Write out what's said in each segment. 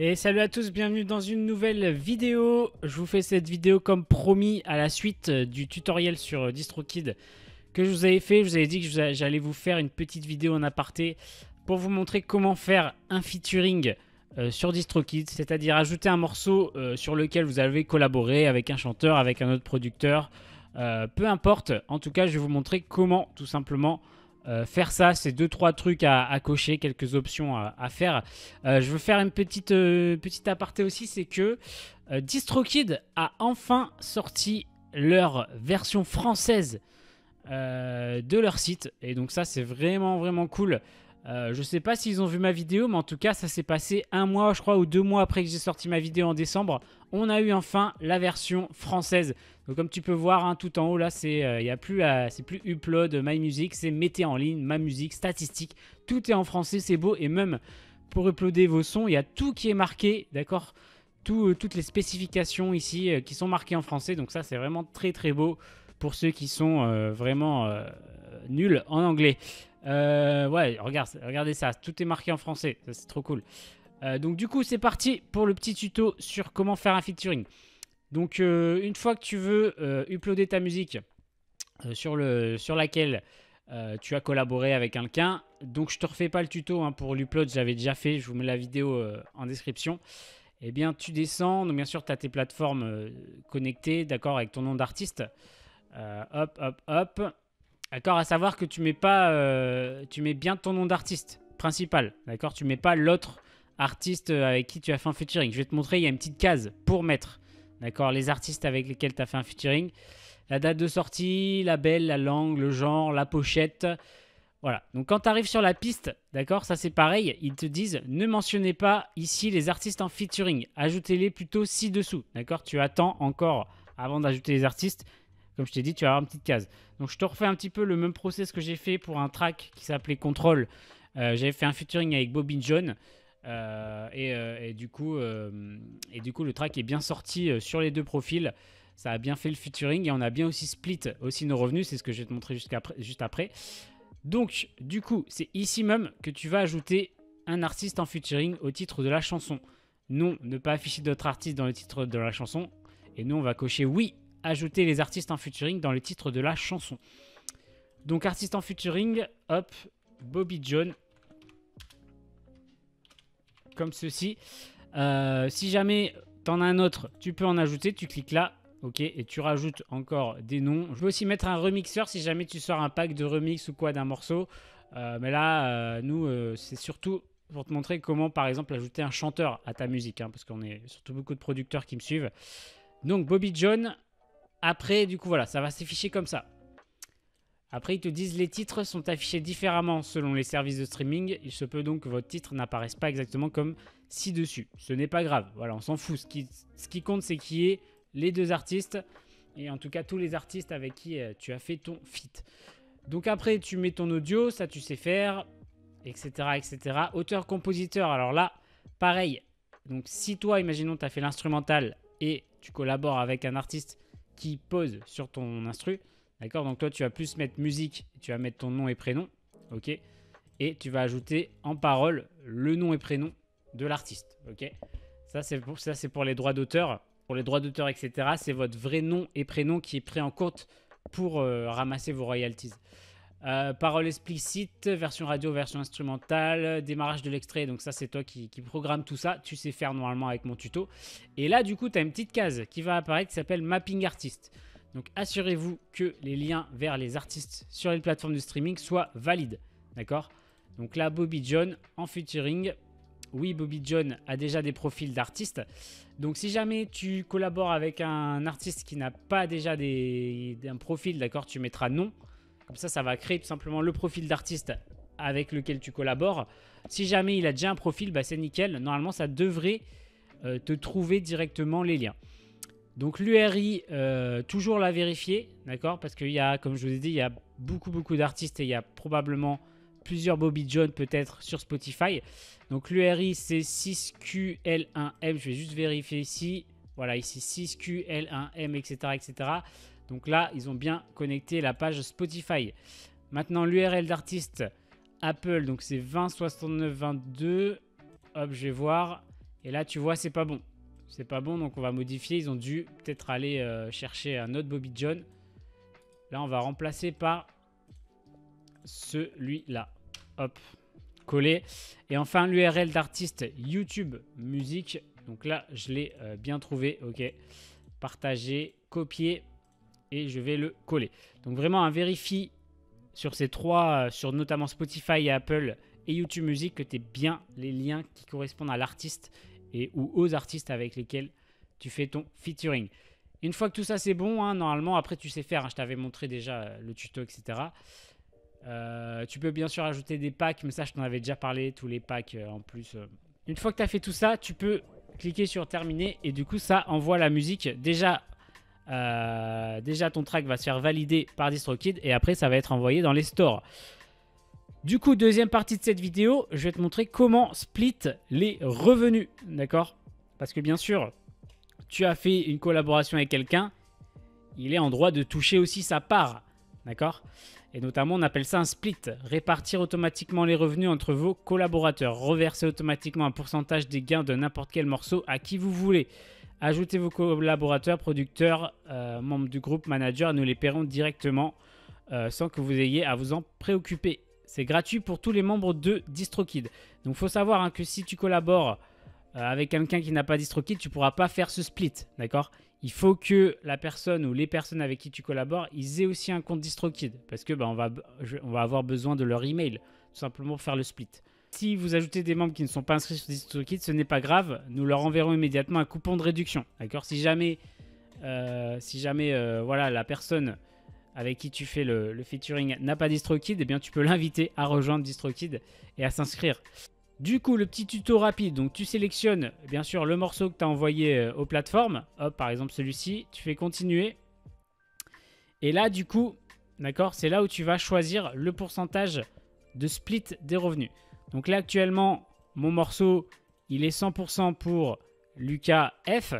Et salut à tous, bienvenue dans une nouvelle vidéo. Je vous fais cette vidéo comme promis à la suite du tutoriel sur DistroKid que je vous avais fait. Je vous avais dit que j'allais vous faire une petite vidéo en aparté pour vous montrer comment faire un featuring euh, sur DistroKid, c'est-à-dire ajouter un morceau euh, sur lequel vous avez collaboré avec un chanteur, avec un autre producteur, euh, peu importe. En tout cas, je vais vous montrer comment tout simplement euh, faire ça, c'est deux trois trucs à, cocher, quelques options à, faire. Euh, je veux faire une petite euh, petite aparté aussi, c'est que DistroKid a enfin sorti leur version française de leur site et donc ça c'est vraiment vraiment cool. Euh, je sais pas s'ils ont vu ma vidéo, mais en tout cas, ça s'est passé un mois, je crois, ou deux mois après que j'ai sorti ma vidéo en décembre. On a eu enfin la version française. Donc, comme tu peux voir, hein, tout en haut là, c'est euh, plus, c'est plus upload my music, c'est mettez en ligne ma musique, statistique. Tout est en français, c'est beau. Et même pour uploader vos sons, il y a tout qui est marqué, d'accord? Euh, Toutes les spécifications ici qui sont marquées en français. Donc ça, c'est vraiment très très beau pour ceux qui sont vraiment nuls en anglais. Euh, ouais, regarde, regardez ça, tout est marqué en français, c'est trop cool. Euh, donc du coup, c'est parti pour le petit tuto sur comment faire un featuring. Donc euh, une fois que tu veux uploader ta musique sur, le, sur laquelle tu as collaboré avec quelqu'un, donc je te refais pas le tuto hein, pour l'upload, j'avais déjà fait, je vous mets la vidéo en description. Eh bien, tu descends, donc bien sûr, tu as tes plateformes connectées, d'accord, avec ton nom d'artiste. hop, hop, hop. D'accord, à savoir que tu mets pas, euh, bien ton nom d'artiste principal. D'accord, tu mets pas l'autre artiste avec qui tu as fait un featuring. Je vais te montrer, il y a une petite case pour mettre. D'accord, les artistes avec lesquels tu as fait un featuring. La date de sortie, la belle, la langue, le genre, la pochette. Voilà. Donc quand tu arrives sur la piste, d'accord, ça c'est pareil, ils te disent ne mentionnez pas ici les artistes en featuring, ajoutez-les plutôt ci-dessous. D'accord? Tu attends encore avant d'ajouter les artistes comme je t'ai dit, tu vas avoir une petite case. Donc je te refais un petit peu le même process que j'ai fait pour un track qui s'appelait Control. Euh, j'avais fait un featuring avec Bobby John. Euh, euh, et, du coup, et du coup, le track est bien sorti sur les deux profils. Ça a bien fait le featuring et on a bien aussi split aussi nos revenus. C'est ce que je vais te montrer juste après. Donc, du coup, c'est ici même que tu vas ajouter un artiste en featuring au titre de la chanson. Non, ne pas afficher d'autres artistes dans le titre de la chanson. Et nous, on va cocher oui ajouter les artistes en featuring dans le titre de la chanson. Donc artiste en featuring, hop, Bobby John. Comme ceci. Euh, si jamais t'en as un autre, tu peux en ajouter, tu cliques là, ok, et tu rajoutes encore des noms. Je vais aussi mettre un remixeur si jamais tu sors un pack de remix ou quoi d'un morceau. Euh, mais là, euh, nous, c'est surtout pour te montrer comment, par exemple, ajouter un chanteur à ta musique, hein, parce qu'on est surtout beaucoup de producteurs qui me suivent. Donc Bobby John, après, du coup, voilà, ça va s'afficher comme ça. Après, ils te disent les titres sont affichés différemment selon les services de streaming. Il se peut donc que votre titre n'apparaisse pas exactement comme ci-dessus. Ce n'est pas grave. Voilà, on s'en fout. Ce qui, qui compte, c'est qu'il y ait les deux artistes. Et en tout cas, tous les artistes avec qui euh, tu as fait ton feat. Donc après, tu mets ton audio, ça tu sais faire, etc. etc. Auteur-compositeur, alors là, pareil. Donc si toi, imaginons, tu as fait l'instrumental et tu collabores avec un artiste qui pose sur ton instru. D'accord? Donc toi, tu vas plus mettre musique, tu vas mettre ton nom et prénom. Ok? Et tu vas ajouter en parole le nom et prénom de l'artiste. Ok? Ça, c'est pour, les droits d'auteur. Pour les droits d'auteur, etc., c'est votre vrai nom et prénom qui est pris en compte pour euh, ramasser vos royalties. Euh, parole explicite, version radio, version instrumentale, démarrage de l'extrait. Donc ça, c'est toi qui, qui, programme tout ça. Tu sais faire normalement avec mon tuto. Et là, du coup, tu as une petite case qui va apparaître qui s'appelle Mapping Artist. Donc assurez-vous que les liens vers les artistes sur les plateformes de streaming soient valides. D'accord? Donc là, Bobby John en featuring. Oui, Bobby John a déjà des profils d'artistes. Donc si jamais tu collabores avec un artiste qui n'a pas déjà des, un profil, d'accord, tu mettras non. Comme ça, ça va créer tout simplement le profil d'artiste avec lequel tu collabores. Si jamais il a déjà un profil, bah c'est nickel. Normalement, ça devrait euh, te trouver directement les liens. Donc l'URI, euh, toujours la vérifier, d'accord? Parce qu'il y a, comme je vous ai dit, il y a beaucoup, beaucoup d'artistes et il y a probablement plusieurs Bobby John peut-être sur Spotify. Donc l'URI, c'est 6QL1M. Je vais juste vérifier ici. Voilà, ici 6QL1M, etc., etc. Donc là, ils ont bien connecté la page Spotify. Maintenant, l'URL d'artiste Apple, donc c'est 206922. Hop, je vais voir. Et là, tu vois, c'est pas bon. C'est pas bon, donc on va modifier. Ils ont dû peut-être aller euh, chercher un autre Bobby John. Là, on va remplacer par celui-là. Hop, coller. Et enfin, l'URL d'artiste YouTube musique. Donc là, je l'ai euh, bien trouvé. Ok, partager, copier et je vais le coller. Donc vraiment, un vérifie sur ces trois, euh, sur notamment Spotify et Apple et YouTube Music, que tu aies bien les liens qui correspondent à l'artiste et ou aux artistes avec lesquels tu fais ton featuring. Une fois que tout ça c'est bon, hein, normalement après tu sais faire, hein, je t'avais montré déjà euh, le tuto, etc. Euh, tu peux bien sûr ajouter des packs, mais ça je t'en avais déjà parlé, tous les packs en plus. Une fois que tu as fait tout ça, tu peux cliquer sur terminer et du coup ça envoie la musique. Déjà, déjà ton track va se faire valider par DistroKid et après ça va être envoyé dans les stores. Du coup, deuxième partie de cette vidéo, je vais te montrer comment split les revenus, d'accord? Parce que bien sûr, tu as fait une collaboration avec quelqu'un, il est en droit de toucher aussi sa part, d'accord? Et notamment, on appelle ça un split, répartir automatiquement les revenus entre vos collaborateurs, reverser automatiquement un pourcentage des gains de n'importe quel morceau à qui vous voulez. Ajoutez vos collaborateurs, producteurs, euh, membres du groupe, manager, nous les paierons directement euh, sans que vous ayez à vous en préoccuper. C'est gratuit pour tous les membres de DistroKid. Donc il faut savoir hein, que si tu collabores euh, avec quelqu'un qui n'a pas DistroKid, tu ne pourras pas faire ce split, d'accord? Il faut que la personne ou les personnes avec qui tu collabores, ils aient aussi un compte DistroKid parce que bah, on, va, on va avoir besoin de leur email tout simplement pour faire le split. Si vous ajoutez des membres qui ne sont pas inscrits sur DistroKid, ce n'est pas grave, nous leur enverrons immédiatement un coupon de réduction, d'accord Si jamais, euh, euh, voilà, la personne avec qui tu fais le, featuring n'a pas DistroKid, eh bien tu peux l'inviter à rejoindre DistroKid et à s'inscrire. Du coup, le petit tuto rapide, donc tu sélectionnes bien sûr le morceau que tu as envoyé euh, aux plateformes, hop, par exemple celui-ci, tu fais continuer. Et là, du coup, d'accord, c'est là où tu vas choisir le pourcentage de split des revenus. Donc là, actuellement, mon morceau, il est 100% pour Lucas F,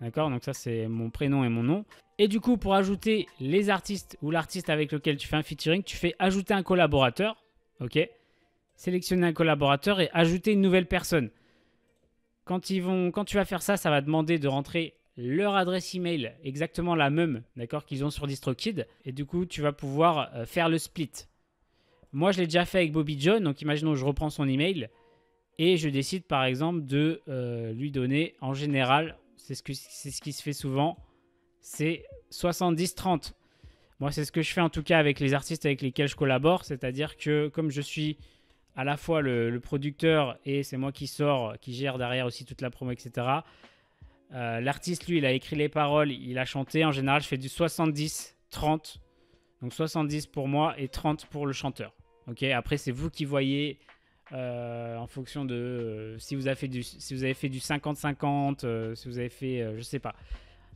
d'accord, donc ça c'est mon prénom et mon nom. Et du coup, pour ajouter les artistes ou l'artiste avec lequel tu fais un featuring, tu fais ajouter un collaborateur. Ok? Sélectionner un collaborateur et ajouter une nouvelle personne. Quand, tu vas faire ça, ça va demander de rentrer leur adresse email, exactement la même, d'accord, qu'ils ont sur DistroKid. Et du coup, tu vas pouvoir euh, faire le split. Moi, je l'ai déjà fait avec Bobby John. Donc, imaginons, je reprends son email et je décide, par exemple, de euh, lui donner, en général, c'est ce, ce qui se fait souvent, c'est 70-30. Moi, c'est ce que je fais en tout cas avec les artistes avec lesquels je collabore. C'est-à-dire que comme je suis à la fois le, producteur et c'est moi qui sors, qui gère derrière aussi toute la promo, etc. Euh, l'artiste, lui, il a écrit les paroles, il a chanté. En général, je fais du 70-30. Donc 70 pour moi et 30 pour le chanteur. Ok. Après, c'est vous qui voyez euh, en fonction de euh, si vous avez fait du si vous avez fait du 50-50, si vous avez fait, je sais pas.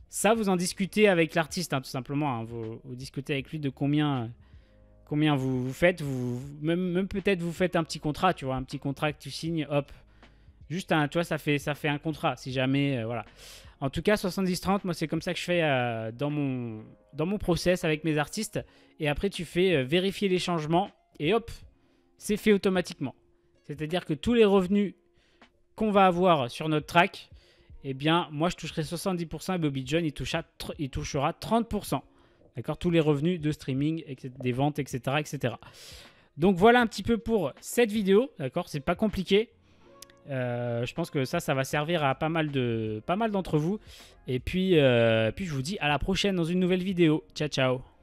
Ça, vous en discutez avec l'artiste, hein, tout simplement. Hein. Vous, discutez avec lui de combien, combien vous, faites. Vous, même, peut-être vous faites un petit contrat, tu vois, un petit contrat que tu signes, hop. Juste un, tu vois, ça fait, ça fait un contrat, si jamais, euh, voilà. En tout cas, 70-30, moi, c'est comme ça que je fais euh, dans, mon, dans mon process avec mes artistes. Et après, tu fais euh, vérifier les changements et hop, c'est fait automatiquement. C'est-à-dire que tous les revenus qu'on va avoir sur notre track, eh bien, moi, je toucherai 70% et Bobby John, il, touchera, il touchera 30%. D'accord? Tous les revenus de streaming, des ventes, etc., etc. Donc, voilà un petit peu pour cette vidéo. D'accord? C'est pas compliqué. Euh, je pense que ça, ça va servir à pas mal d'entre vous. Et puis, euh, puis, je vous dis à la prochaine dans une nouvelle vidéo. Ciao, ciao